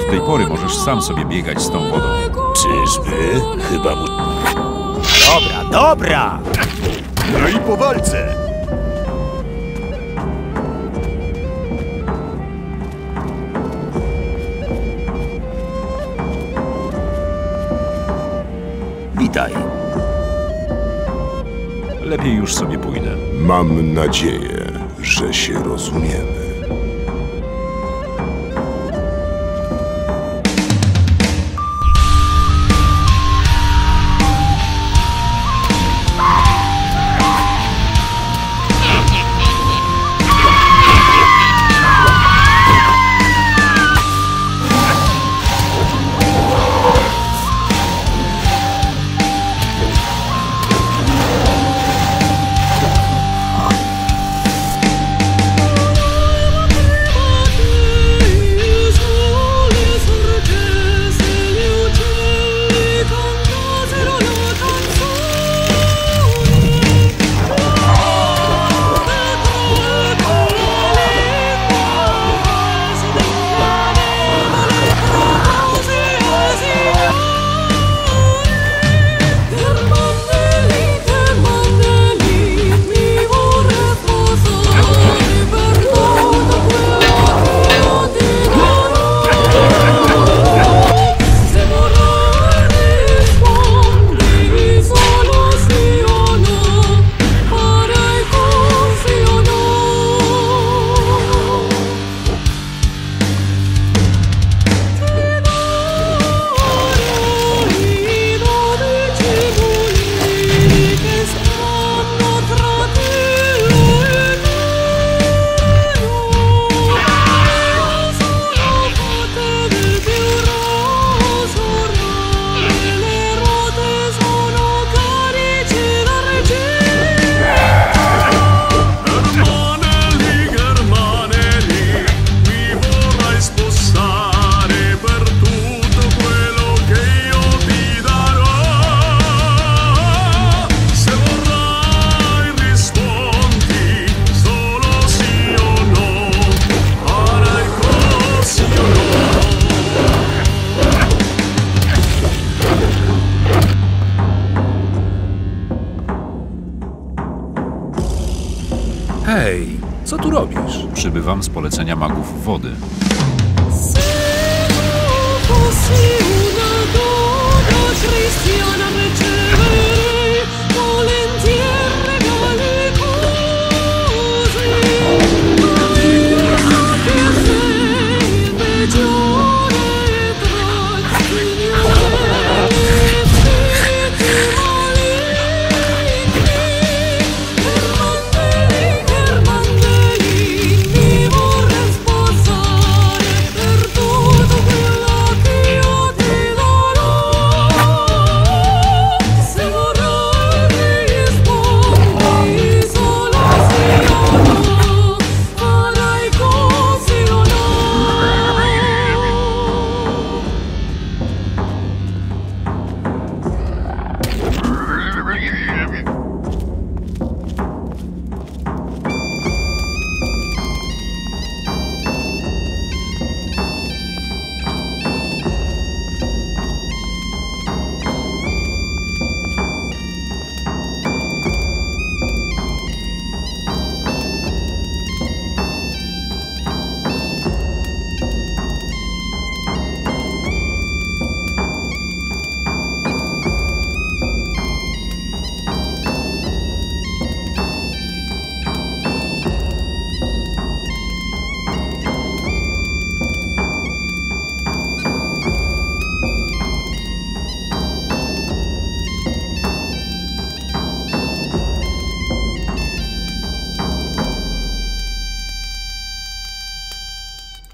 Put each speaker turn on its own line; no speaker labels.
tej pory możesz sam sobie biegać z tą wodą.
Czyżby? Chyba mu...
Dobra, dobra!
No i po walce!
Witaj.
Lepiej już sobie pójdę.
Mam nadzieję, że się rozumiemy.
Hej, co tu robisz? Przybywam z polecenia magów wody.